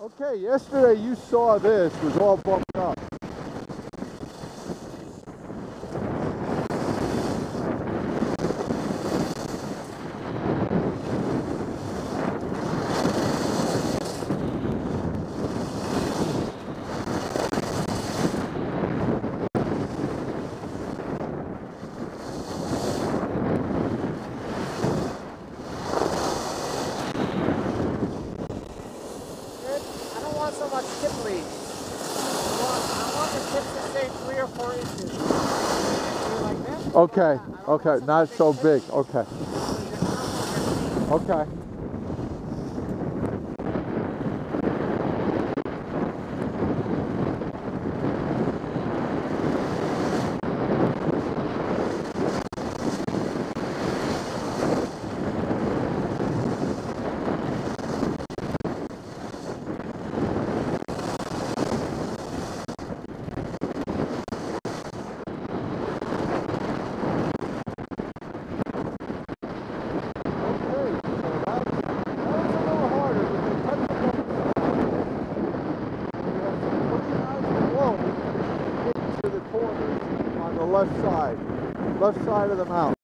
Okay, yesterday you saw this was all bumped up. Tip lead. I want, I want the tip to stay three or four inches. Like? Okay, okay, not so big. Okay, So you're comfortable. okay. Okay, left side, left side of the mount.